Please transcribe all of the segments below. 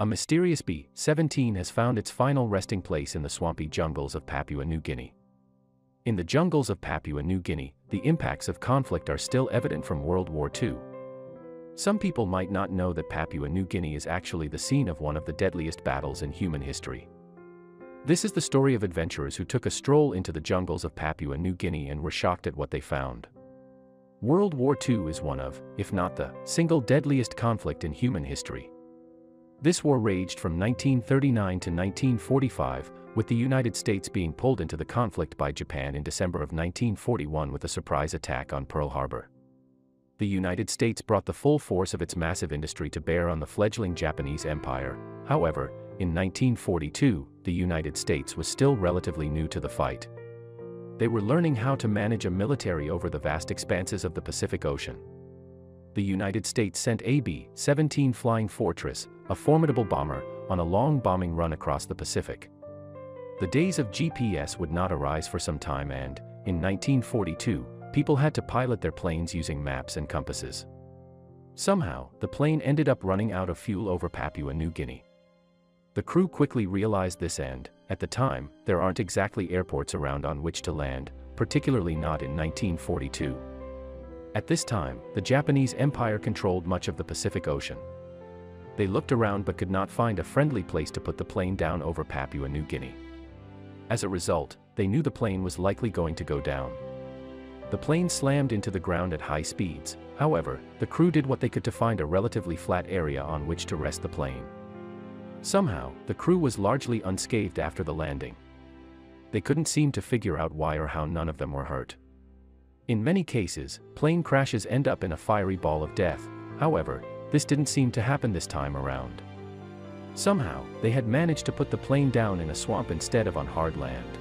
A mysterious B-17 has found its final resting place in the swampy jungles of Papua New Guinea. In the jungles of Papua New Guinea, the impacts of conflict are still evident from World War II. Some people might not know that Papua New Guinea is actually the scene of one of the deadliest battles in human history. This is the story of adventurers who took a stroll into the jungles of Papua New Guinea and were shocked at what they found. World War II is one of, if not the, single deadliest conflict in human history. This war raged from 1939 to 1945, with the United States being pulled into the conflict by Japan in December of 1941 with a surprise attack on Pearl Harbor. The United States brought the full force of its massive industry to bear on the fledgling Japanese Empire, however, in 1942, the United States was still relatively new to the fight. They were learning how to manage a military over the vast expanses of the Pacific Ocean. The United States sent AB-17 Flying Fortress, a formidable bomber, on a long bombing run across the Pacific. The days of GPS would not arise for some time and, in 1942, people had to pilot their planes using maps and compasses. Somehow, the plane ended up running out of fuel over Papua New Guinea. The crew quickly realized this and, at the time, there aren't exactly airports around on which to land, particularly not in 1942. At this time, the Japanese Empire controlled much of the Pacific Ocean. They looked around but could not find a friendly place to put the plane down over Papua New Guinea. As a result, they knew the plane was likely going to go down. The plane slammed into the ground at high speeds, however, the crew did what they could to find a relatively flat area on which to rest the plane. Somehow, the crew was largely unscathed after the landing. They couldn't seem to figure out why or how none of them were hurt. In many cases, plane crashes end up in a fiery ball of death, however, this didn't seem to happen this time around. Somehow, they had managed to put the plane down in a swamp instead of on hard land.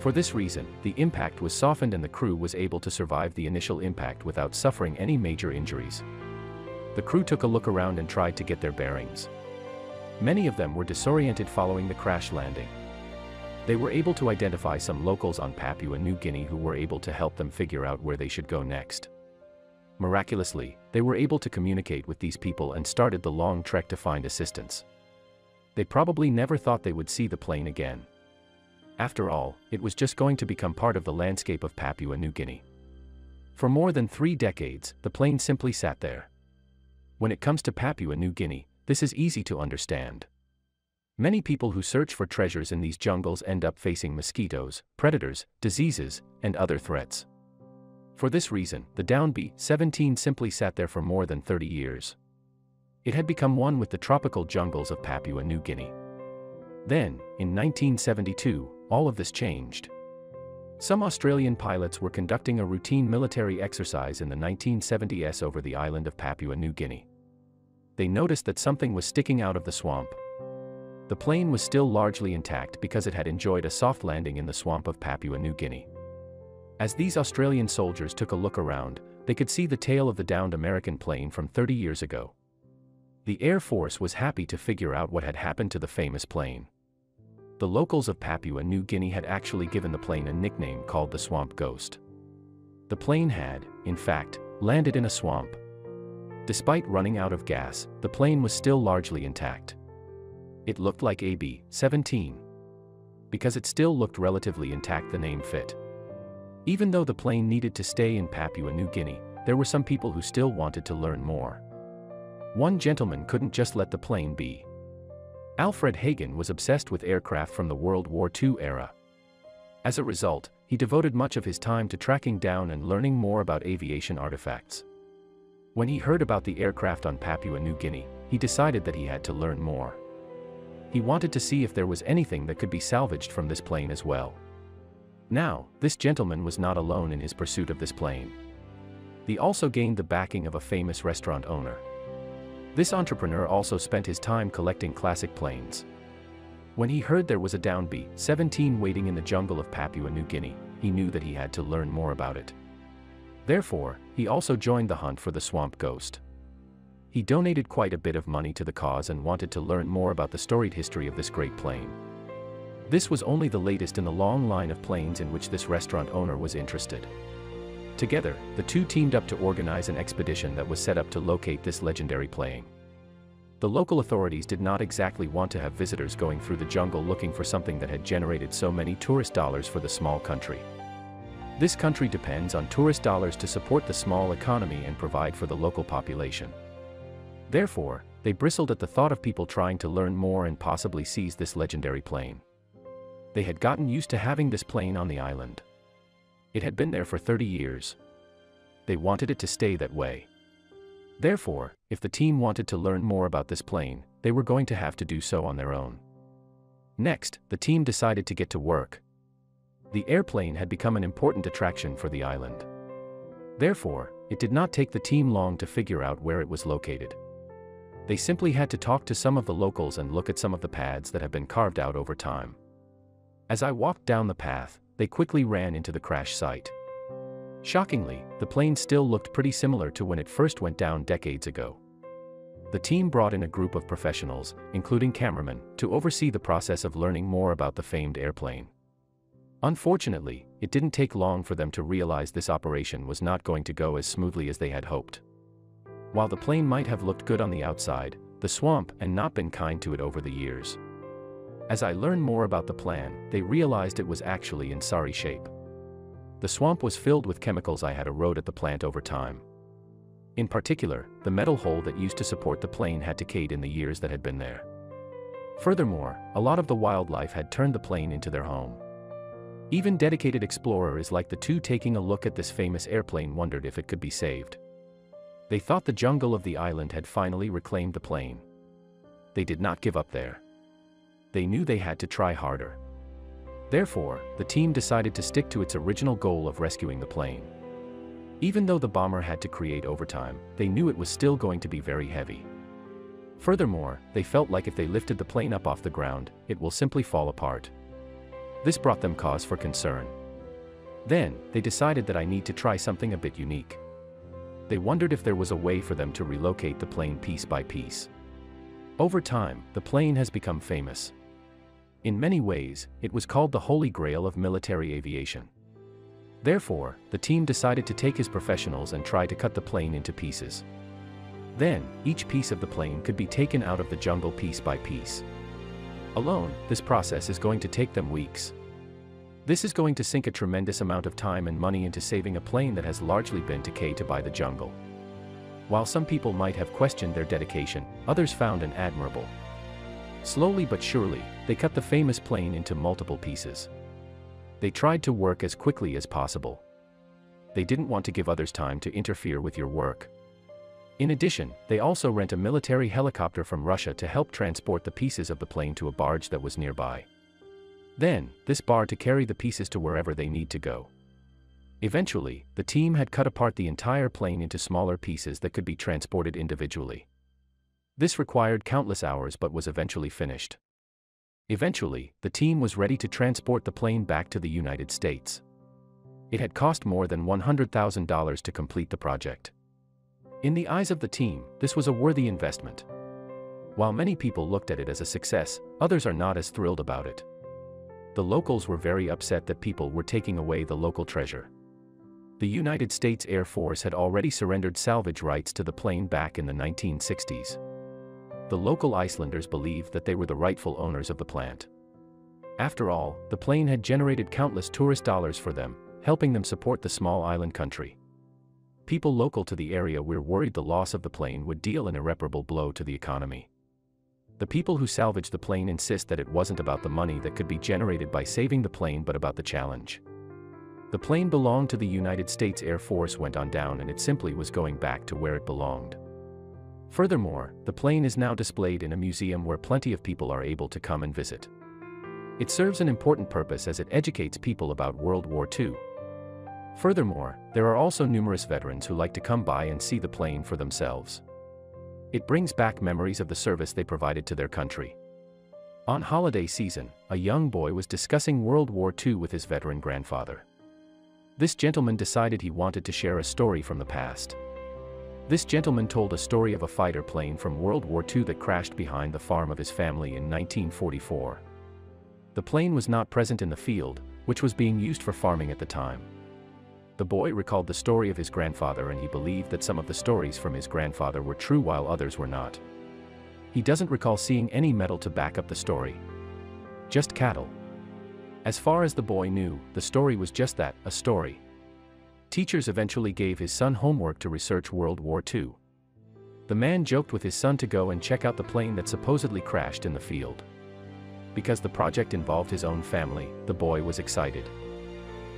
For this reason, the impact was softened and the crew was able to survive the initial impact without suffering any major injuries. The crew took a look around and tried to get their bearings. Many of them were disoriented following the crash landing. They were able to identify some locals on Papua New Guinea who were able to help them figure out where they should go next. Miraculously, they were able to communicate with these people and started the long trek to find assistance. They probably never thought they would see the plane again. After all, it was just going to become part of the landscape of Papua New Guinea. For more than three decades, the plane simply sat there. When it comes to Papua New Guinea, this is easy to understand. Many people who search for treasures in these jungles end up facing mosquitoes, predators, diseases, and other threats. For this reason, the Down B-17 simply sat there for more than 30 years. It had become one with the tropical jungles of Papua New Guinea. Then, in 1972, all of this changed. Some Australian pilots were conducting a routine military exercise in the 1970s over the island of Papua New Guinea. They noticed that something was sticking out of the swamp. The plane was still largely intact because it had enjoyed a soft landing in the swamp of Papua New Guinea. As these Australian soldiers took a look around, they could see the tail of the downed American plane from 30 years ago. The Air Force was happy to figure out what had happened to the famous plane. The locals of Papua New Guinea had actually given the plane a nickname called the Swamp Ghost. The plane had, in fact, landed in a swamp. Despite running out of gas, the plane was still largely intact. It looked like AB-17. Because it still looked relatively intact the name fit. Even though the plane needed to stay in Papua New Guinea, there were some people who still wanted to learn more. One gentleman couldn't just let the plane be. Alfred Hagen was obsessed with aircraft from the World War II era. As a result, he devoted much of his time to tracking down and learning more about aviation artifacts. When he heard about the aircraft on Papua New Guinea, he decided that he had to learn more. He wanted to see if there was anything that could be salvaged from this plane as well. Now, this gentleman was not alone in his pursuit of this plane. He also gained the backing of a famous restaurant owner. This entrepreneur also spent his time collecting classic planes. When he heard there was a Down B-17 waiting in the jungle of Papua New Guinea, he knew that he had to learn more about it. Therefore, he also joined the hunt for the swamp ghost. He donated quite a bit of money to the cause and wanted to learn more about the storied history of this great plane. This was only the latest in the long line of planes in which this restaurant owner was interested. Together, the two teamed up to organize an expedition that was set up to locate this legendary plane. The local authorities did not exactly want to have visitors going through the jungle looking for something that had generated so many tourist dollars for the small country. This country depends on tourist dollars to support the small economy and provide for the local population. Therefore, they bristled at the thought of people trying to learn more and possibly seize this legendary plane. They had gotten used to having this plane on the island. It had been there for 30 years. They wanted it to stay that way. Therefore, if the team wanted to learn more about this plane, they were going to have to do so on their own. Next, the team decided to get to work. The airplane had become an important attraction for the island. Therefore, it did not take the team long to figure out where it was located. They simply had to talk to some of the locals and look at some of the pads that have been carved out over time. As I walked down the path, they quickly ran into the crash site. Shockingly, the plane still looked pretty similar to when it first went down decades ago. The team brought in a group of professionals, including cameramen, to oversee the process of learning more about the famed airplane. Unfortunately, it didn't take long for them to realize this operation was not going to go as smoothly as they had hoped. While the plane might have looked good on the outside, the swamp and not been kind to it over the years. As I learned more about the plan, they realized it was actually in sorry shape. The swamp was filled with chemicals I had eroded at the plant over time. In particular, the metal hull that used to support the plane had decayed in the years that had been there. Furthermore, a lot of the wildlife had turned the plane into their home. Even dedicated explorers like the two taking a look at this famous airplane wondered if it could be saved. They thought the jungle of the island had finally reclaimed the plane. They did not give up there they knew they had to try harder. Therefore, the team decided to stick to its original goal of rescuing the plane. Even though the bomber had to create overtime, they knew it was still going to be very heavy. Furthermore, they felt like if they lifted the plane up off the ground, it will simply fall apart. This brought them cause for concern. Then, they decided that I need to try something a bit unique. They wondered if there was a way for them to relocate the plane piece by piece. Over time, the plane has become famous. In many ways, it was called the holy grail of military aviation. Therefore, the team decided to take his professionals and try to cut the plane into pieces. Then, each piece of the plane could be taken out of the jungle piece by piece. Alone, this process is going to take them weeks. This is going to sink a tremendous amount of time and money into saving a plane that has largely been decayed by the jungle. While some people might have questioned their dedication, others found an admirable. Slowly but surely, they cut the famous plane into multiple pieces. They tried to work as quickly as possible. They didn't want to give others time to interfere with your work. In addition, they also rent a military helicopter from Russia to help transport the pieces of the plane to a barge that was nearby. Then, this bar to carry the pieces to wherever they need to go. Eventually, the team had cut apart the entire plane into smaller pieces that could be transported individually. This required countless hours but was eventually finished. Eventually, the team was ready to transport the plane back to the United States. It had cost more than $100,000 to complete the project. In the eyes of the team, this was a worthy investment. While many people looked at it as a success, others are not as thrilled about it. The locals were very upset that people were taking away the local treasure. The United States Air Force had already surrendered salvage rights to the plane back in the 1960s the local islanders believed that they were the rightful owners of the plant. After all, the plane had generated countless tourist dollars for them, helping them support the small island country. People local to the area were worried the loss of the plane would deal an irreparable blow to the economy. The people who salvaged the plane insist that it wasn't about the money that could be generated by saving the plane but about the challenge. The plane belonged to the United States Air Force went on down and it simply was going back to where it belonged. Furthermore, the plane is now displayed in a museum where plenty of people are able to come and visit. It serves an important purpose as it educates people about World War II. Furthermore, there are also numerous veterans who like to come by and see the plane for themselves. It brings back memories of the service they provided to their country. On holiday season, a young boy was discussing World War II with his veteran grandfather. This gentleman decided he wanted to share a story from the past. This gentleman told a story of a fighter plane from World War II that crashed behind the farm of his family in 1944. The plane was not present in the field, which was being used for farming at the time. The boy recalled the story of his grandfather and he believed that some of the stories from his grandfather were true while others were not. He doesn't recall seeing any metal to back up the story. Just cattle. As far as the boy knew, the story was just that, a story. Teachers eventually gave his son homework to research World War II. The man joked with his son to go and check out the plane that supposedly crashed in the field. Because the project involved his own family, the boy was excited.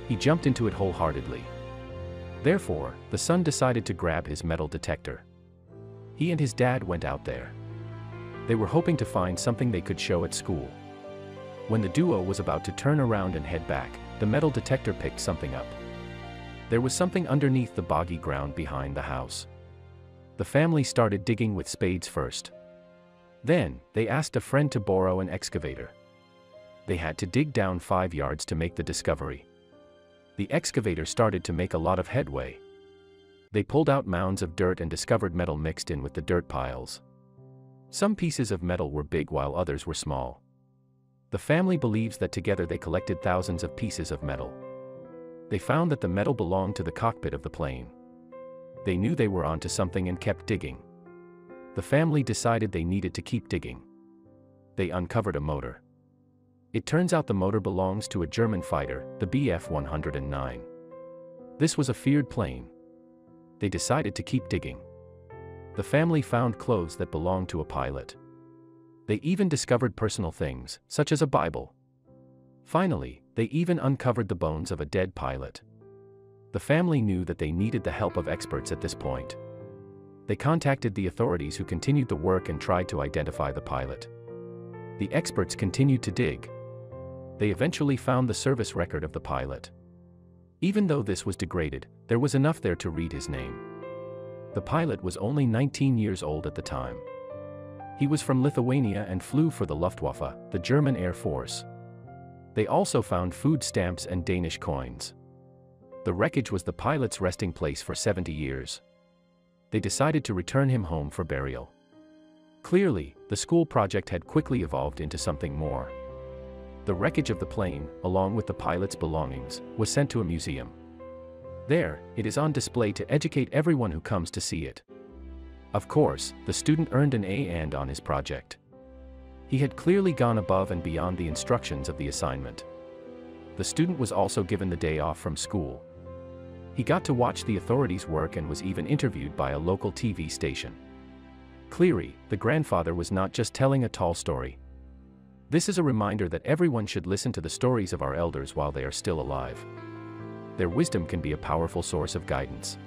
He jumped into it wholeheartedly. Therefore, the son decided to grab his metal detector. He and his dad went out there. They were hoping to find something they could show at school. When the duo was about to turn around and head back, the metal detector picked something up. There was something underneath the boggy ground behind the house. The family started digging with spades first. Then, they asked a friend to borrow an excavator. They had to dig down five yards to make the discovery. The excavator started to make a lot of headway. They pulled out mounds of dirt and discovered metal mixed in with the dirt piles. Some pieces of metal were big while others were small. The family believes that together they collected thousands of pieces of metal. They found that the metal belonged to the cockpit of the plane. They knew they were onto something and kept digging. The family decided they needed to keep digging. They uncovered a motor. It turns out the motor belongs to a German fighter, the Bf 109. This was a feared plane. They decided to keep digging. The family found clothes that belonged to a pilot. They even discovered personal things, such as a Bible. Finally, they even uncovered the bones of a dead pilot. The family knew that they needed the help of experts at this point. They contacted the authorities who continued the work and tried to identify the pilot. The experts continued to dig. They eventually found the service record of the pilot. Even though this was degraded, there was enough there to read his name. The pilot was only 19 years old at the time. He was from Lithuania and flew for the Luftwaffe, the German Air Force. They also found food stamps and Danish coins. The wreckage was the pilot's resting place for 70 years. They decided to return him home for burial. Clearly, the school project had quickly evolved into something more. The wreckage of the plane, along with the pilot's belongings, was sent to a museum. There, it is on display to educate everyone who comes to see it. Of course, the student earned an A and on his project. He had clearly gone above and beyond the instructions of the assignment. The student was also given the day off from school. He got to watch the authorities work and was even interviewed by a local TV station. Cleary, the grandfather was not just telling a tall story. This is a reminder that everyone should listen to the stories of our elders while they are still alive. Their wisdom can be a powerful source of guidance.